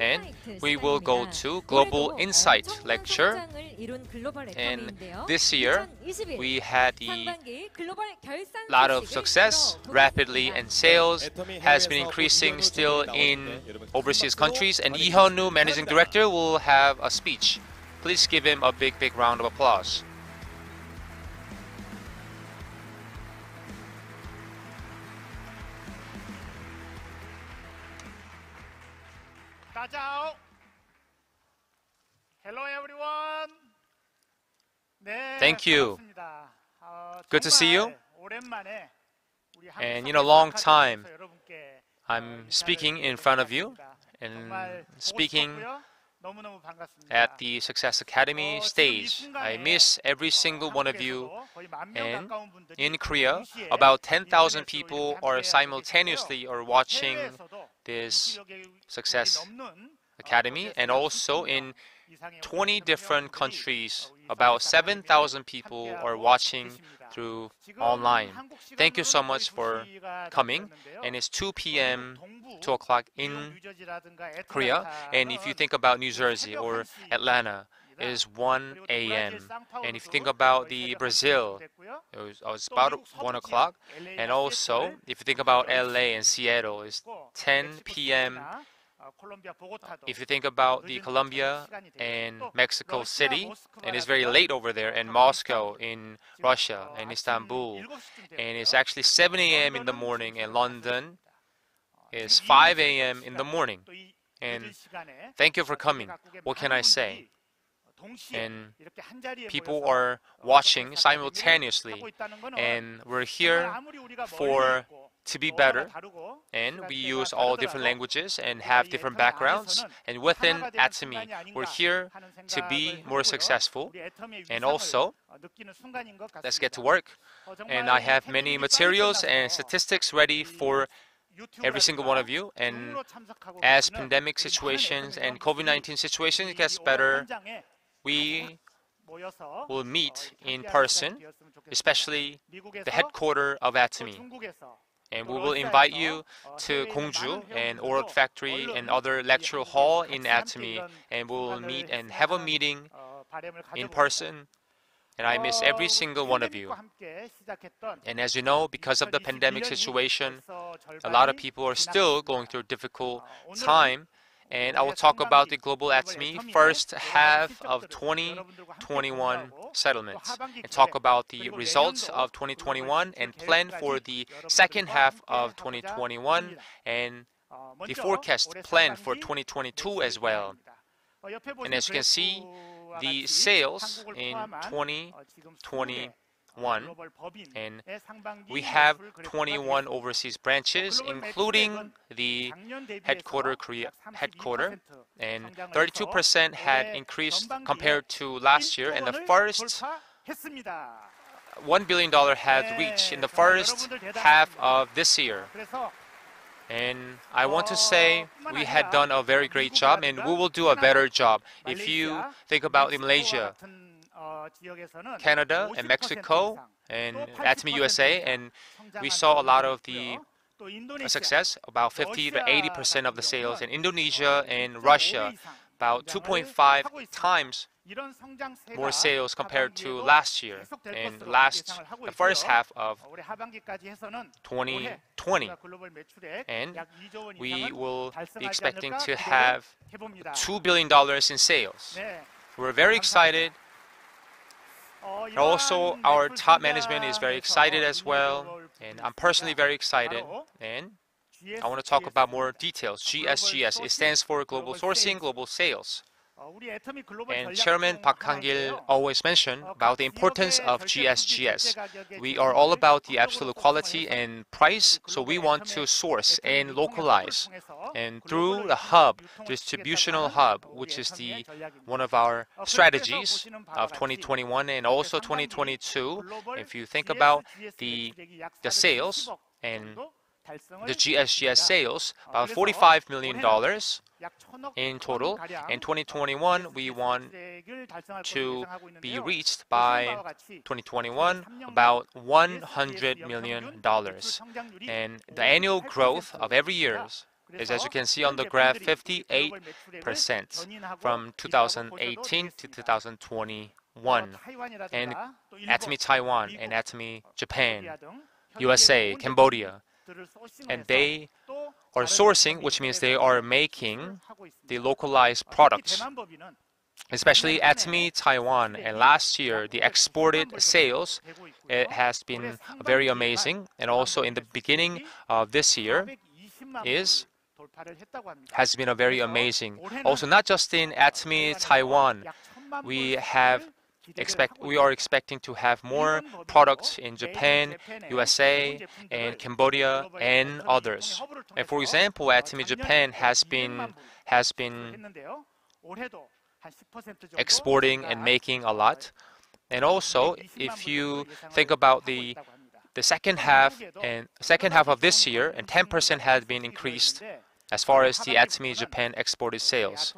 and we will go to Global Insight lecture. And this year, we had a lot of success rapidly, and sales has been increasing still in overseas countries. And Lee Hyun-woo, managing director, will have a speech. Please give him a big, big round of applause. Hello everyone. 네, Thank you. Good to see you. And in a long time, I'm speaking in front of you and speaking at the Success Academy stage. I miss every single one of you. And in Korea, about 10,000 people are simultaneously are watching this Success Academy and also in 20 different countries, about 7,000 people are watching through online. Thank you so much for coming. And it's 2 p.m., 2 o'clock in Korea. And if you think about New Jersey or Atlanta, it's 1 a.m. And if you think about the Brazil, it was, it was, about 1 o'clock. And also, if you think about LA and Seattle, it's 10 p.m. If you think about the Colombia and Mexico City, and it's very late over there, and Moscow in Russia and Istanbul, and it's actually 7 a.m. in the morning, and London is 5 a.m. in the morning. And thank you for coming. What can I say? and people are watching simultaneously. And we're here for to be better. and we use all different languages and have different backgrounds and within Atomy we're here to be more successful and also let's get to work. and I have many materials and statistics ready for every single one of you. And as pandemic situations and COVID-19 situations gets better we will meet in person, especially the headquarters of Atomy. And we will invite you to Gongju and Org Factory and other lecture hall in Atomy, and we will meet and have a meeting in person and I miss every single one of you. And as you know, because of the pandemic situation, a lot of people are still going through a difficult time and I will talk about the Global Atomy first half of 2021 settlements and talk about the results of 2021 and plan for the second half of 2021 and the forecast plan for 2022 as well. And as you can see, the sales in 2020 1, and we have 21 overseas branches, including the headquarter, Korea, headquarter and 32% had increased compared to last year, and the first $1 billion had reached in the first half of this year. And I want to say we had done a very great job, and we will do a better job. If you think about Malaysia, Canada and Mexico and Atomy USA, and we saw a lot of the success, about 50 to 80 percent of the sales in Indonesia and Russia, about 2.5 times more sales compared to last year and last the first half of 2020 and we will be expecting to have $2 billion in sales. We're very excited also, our top management is very excited as well, and I'm personally very excited. And I want to talk about more details. GSGS, it stands for Global Sourcing, Global Sales. And Chairman Park Han-gil always mentioned about the importance of GSGS. We are all about the absolute quality and price, so we want to source and localize. And through the hub, distributional hub, which is the one of our strategies of 2021 and also 2022, if you think about the, the sales and the GSGS sales, about $45 million in total. In 2021, we want to be reached by 2021 about $100 million. And the annual growth of every year is, as you can see on the graph, 58% from 2018 to 2021. and Atomy Taiwan and Atomy Japan, USA, Cambodia, and they are sourcing, which means they are making the localized products, especially Atomy Taiwan. And last year, the exported sales it has been very amazing. And also in the beginning of this year is has been a very amazing. Also, not just in Atomy Taiwan, we have expect we are expecting to have more products in Japan, USA, and Cambodia, and others. And for example, Atomy Japan has been has been exporting and making a lot. And also, if you think about the the second half and second half of this year, and 10% has been increased as far as the Atomy Japan exported sales.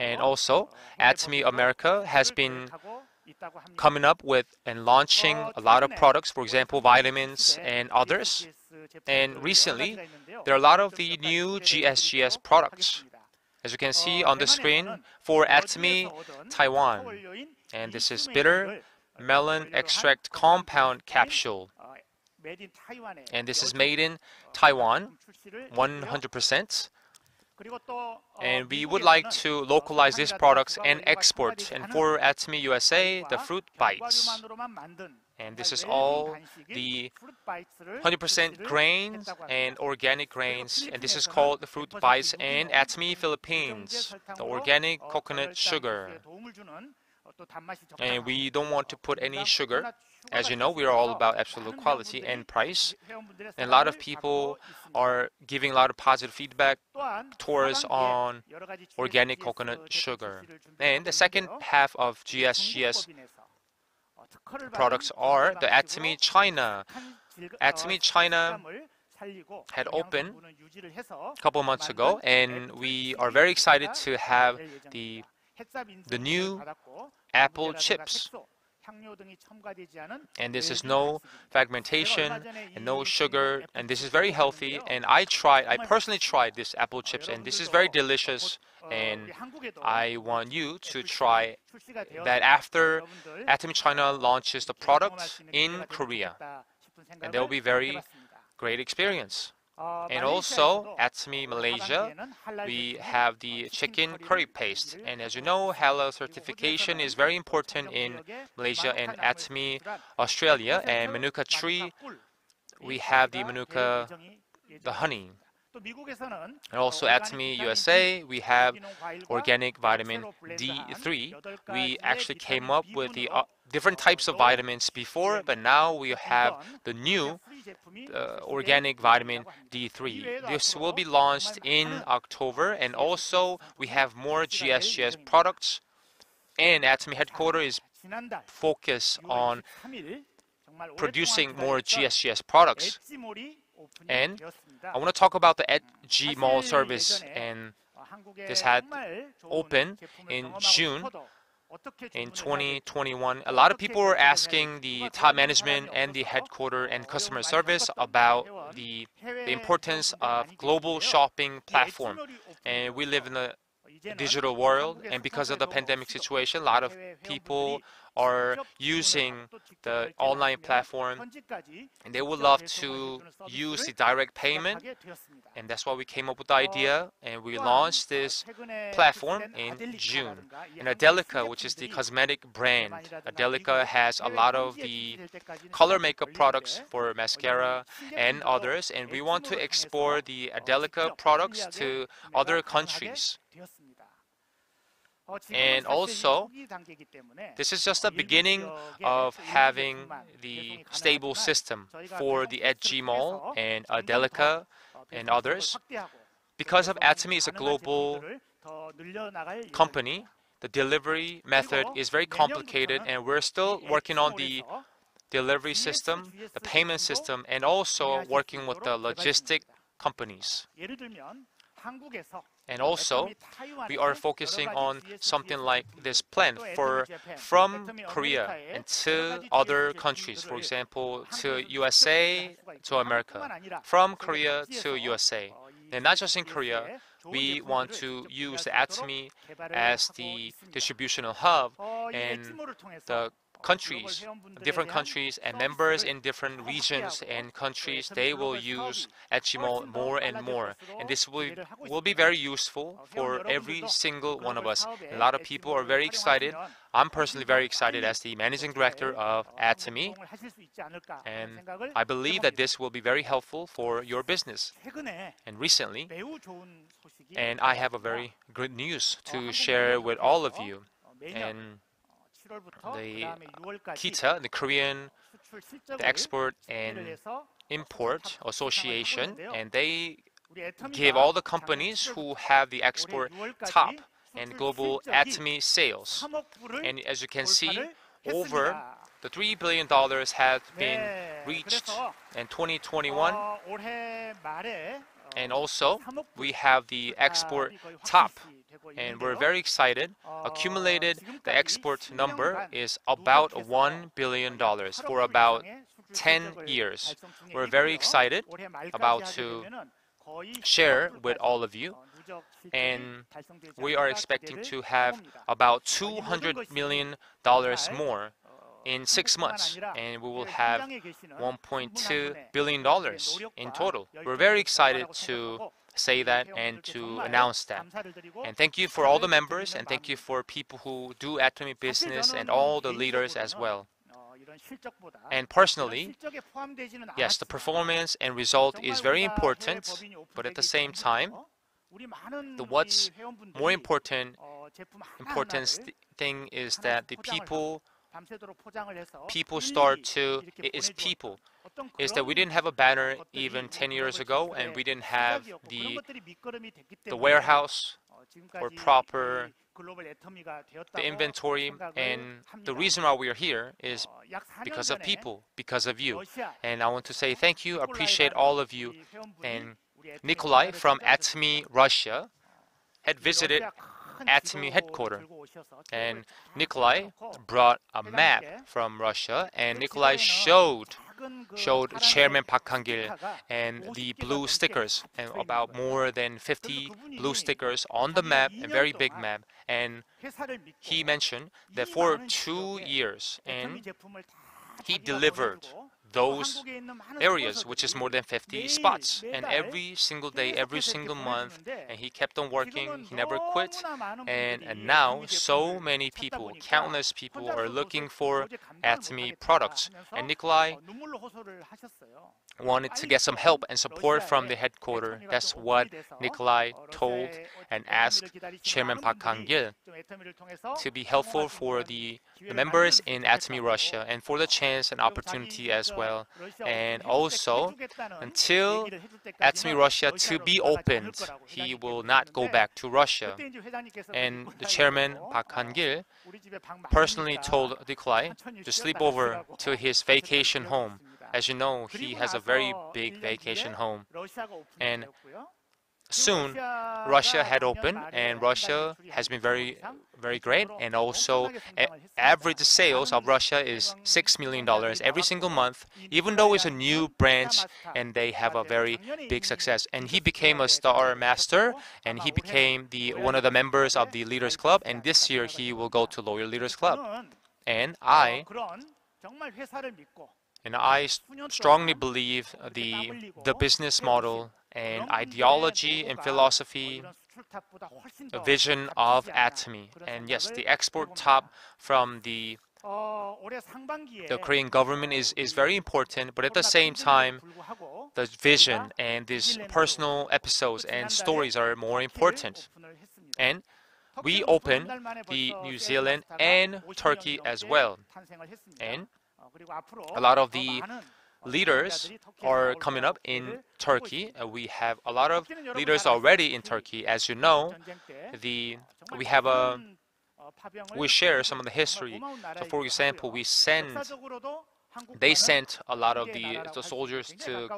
And also, Atomy America has been coming up with and launching a lot of products, for example, vitamins and others. And recently, there are a lot of the new GSGS products. As you can see on the screen, for Atomy Taiwan. And this is bitter melon extract compound capsule. And this is made in Taiwan, 100%. And we would like to localize these products and export. And for Atomy USA, the fruit bites. And this is all the 100% grains and organic grains. And this is called the fruit bites and Atomy Philippines, the organic coconut sugar. And we don't want to put any sugar. As you know, we are all about absolute quality and price. And a lot of people are giving a lot of positive feedback towards on organic coconut sugar. And the second half of GSGS products are the Atomy China. Atomy China had opened a couple months ago, and we are very excited to have the the new apple chips. And this is no fragmentation and no sugar, and this is very healthy. And I tried, I personally tried this apple chips, and this is very delicious. And I want you to try that after Atomy China launches the product in Korea. And there will be very great experience. And also, at Atomy Malaysia, we have the chicken curry paste. And as you know, halal certification is very important in Malaysia and at Atomy Australia. And Manuka tree, we have the Manuka, the honey. And also Atomy USA, we have organic vitamin D3. We actually came up with the uh, different types of vitamins before, but now we have the new uh, organic vitamin D3. This will be launched in October, and also we have more GSGS products. And Atomy headquarters is focused on producing more GSGS products. And I want to talk about the Edgy Mall service, and this had opened in June in 2021. A lot of people were asking the top management and the headquarter and customer service about the, the importance of global shopping platform. And we live in a digital world, and because of the pandemic situation, a lot of people are using the online platform and they would love to use the direct payment and that's why we came up with the idea and we launched this platform in June. And Adelica, which is the cosmetic brand, Adelica has a lot of the color makeup products for mascara and others and we want to export the Adelica products to other countries. And also, this is just the beginning of having the stable system for the Edgy Mall and Adelica and others. Because of Atomy is a global company, the delivery method is very complicated and we're still working on the delivery system, the payment system, and also working with the logistic companies. And also, we are focusing on something like this plan for from Korea and to other countries, for example, to USA, to America, from Korea to USA. And not just in Korea, we want to use the Atomy as the distributional hub and the countries, different countries and members in different regions and countries, they will use Echimo more and more. And this will, will be very useful for every single one of us. A lot of people are very excited. I'm personally very excited as the managing director of Atomy. And I believe that this will be very helpful for your business. And recently, and I have a very good news to share with all of you. And the KITA, the Korean the Export and Import Association, and they give all the companies who have the export top and global atomy sales. And as you can see, over the $3 billion have been reached in 2021. And also, we have the export top and we're very excited. Accumulated, the export number is about $1 billion for about 10 years. We're very excited about to share with all of you and we are expecting to have about $200 million more in six months, and we will have $1.2 billion in total. We're very excited to say that and to announce that. And thank you for all the members, and thank you for people who do Atomy business and all the leaders as well. And personally, yes, the performance and result is very important, but at the same time, the what's more important important thing is that the people people start to it's people. is that we didn't have a banner even 10 years ago and we didn't have the the warehouse or proper the inventory and the reason why we are here is because of people because of you. and I want to say thank you appreciate all of you. and Nikolai from Atomy Russia had visited Atomy headquarters. And Nikolai brought a map from Russia, and Nikolai showed showed Chairman Park Han-gil and the blue stickers, and about more than 50 blue stickers on the map, a very big map. And he mentioned that for two years, and he delivered those areas, which is more than 50 spots. And every single day, every single month, and he kept on working, he never quit. And, and now, so many people, countless people, are looking for Atomy products. And Nikolai wanted to get some help and support from the headquarters. That's what Nikolai told and asked Chairman Park Han-gil to be helpful for the, the members in Atomy Russia and for the chance and opportunity as well. And also, until Atomy Russia to be opened, he will not go back to Russia. And the chairman, Park Han-gil, personally told Nikolai to sleep over to his vacation home. As you know, he has a very big vacation home. And soon Russia had opened and Russia has been very very great and also average sales of Russia is 6 million dollars every single month even though it's a new branch and they have a very big success. And he became a star master and he became the one of the members of the leaders club. and this year he will go to loyal leaders club. and I and I strongly believe the the business model and ideology and philosophy, a vision of Atomy. And yes, the export top from the the Korean government is, is very important, but at the same time, the vision and these personal episodes and stories are more important. And we opened the New Zealand and Turkey as well. And a lot of the leaders are coming up in Turkey. Uh, we have a lot of leaders already in Turkey. As you know, the we have a we share some of the history. So, for example, we send they sent a lot of the, the soldiers to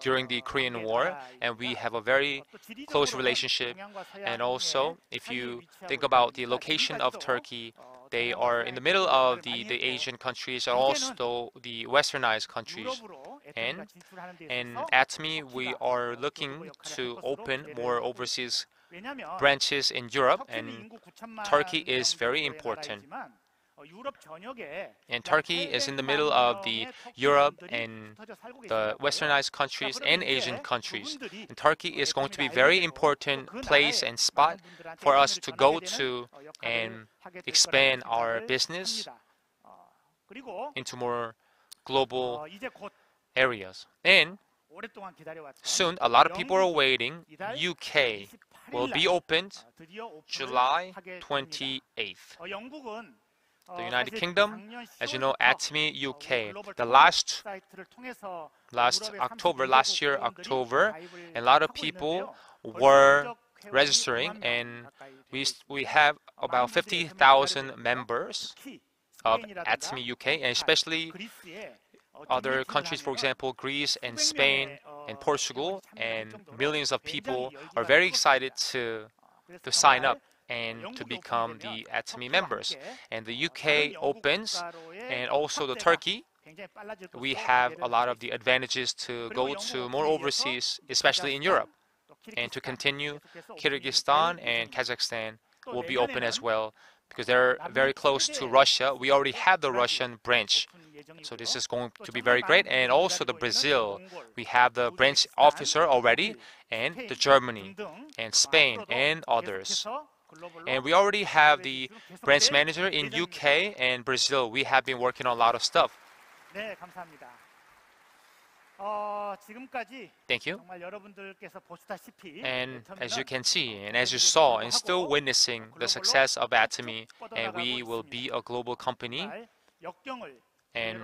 during the Korean War, and we have a very close relationship. And also, if you think about the location of Turkey, they are in the middle of the, the Asian countries and also the westernized countries. And, and Atomy, we are looking to open more overseas branches in Europe, and Turkey is very important. And Turkey is in the middle of the Europe and the westernized countries and Asian countries. And Turkey is going to be very important place and spot for us to go to and expand our business into more global areas. And soon, a lot of people are waiting. UK will be opened July 28th the United Kingdom, as you know, Atomy UK. The last, last October, last year October, a lot of people were registering, and we, we have about 50,000 members of Atomy UK, and especially other countries, for example, Greece and Spain and Portugal, and millions of people are very excited to, to sign up and to become the Atomy members. And the UK opens and also the Turkey we have a lot of the advantages to go to more overseas, especially in Europe. And to continue, Kyrgyzstan and Kazakhstan will be open as well because they're very close to Russia. We already have the Russian branch. So this is going to be very great. And also the Brazil, we have the branch officer already, and the Germany, and Spain, and others. And we already have the branch manager in UK and Brazil. We have been working on a lot of stuff. Thank you. And as you can see, and as you saw, and still witnessing the success of Atomy, and we will be a global company. And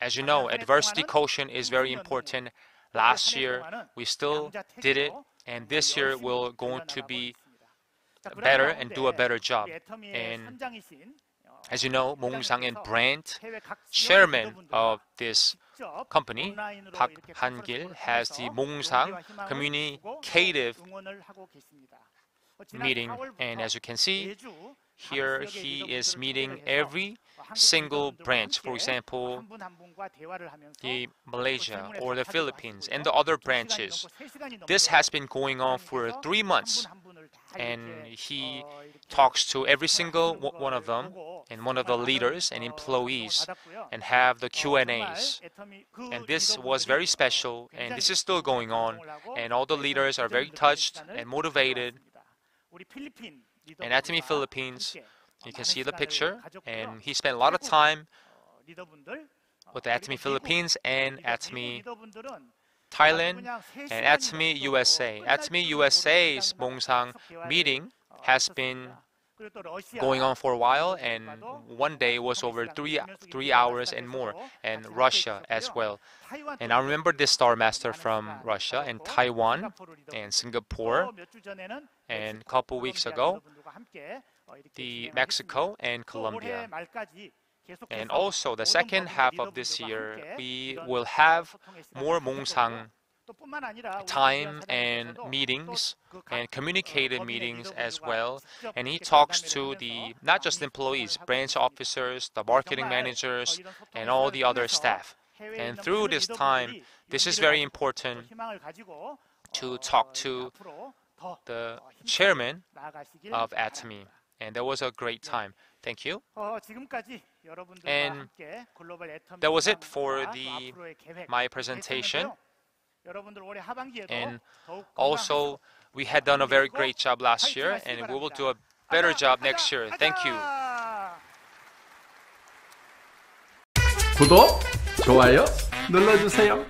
as you know, adversity quotient is very important. Last year, we still did it, and this year we're going to be better and do a better job. And As you know, Mongsang and Brand, chairman of this company, Park Han-gil, has the Mongsang communicative meeting, and as you can see, here he is meeting every single branch, for example, the Malaysia or the Philippines and the other branches. This has been going on for three months, and he talks to every single one of them and one of the leaders and employees and have the Q&As. And this was very special, and this is still going on, and all the leaders are very touched and motivated. And Atomy Philippines, you can see the picture, and he spent a lot of time with Atomy Philippines and Atomy Thailand and Atomy USA. Atomy USA's Mongsang meeting has been going on for a while, and one day was over three three hours and more, and Russia as well. And I remember this Star Master from Russia and Taiwan and Singapore, and a couple weeks ago, the Mexico and Colombia. And also the second half of this year, we will have more Mongsang time and meetings and communicated meetings as well. And he talks to the not just employees, branch officers, the marketing managers, and all the other staff. And through this time, this is very important to talk to the chairman of Atomy And that was a great time. Thank you. And that was it for the my presentation. And Also, we had done a very great job last year, and we will do a better job next year. Thank you. 구독, 좋아요 눌러주세요.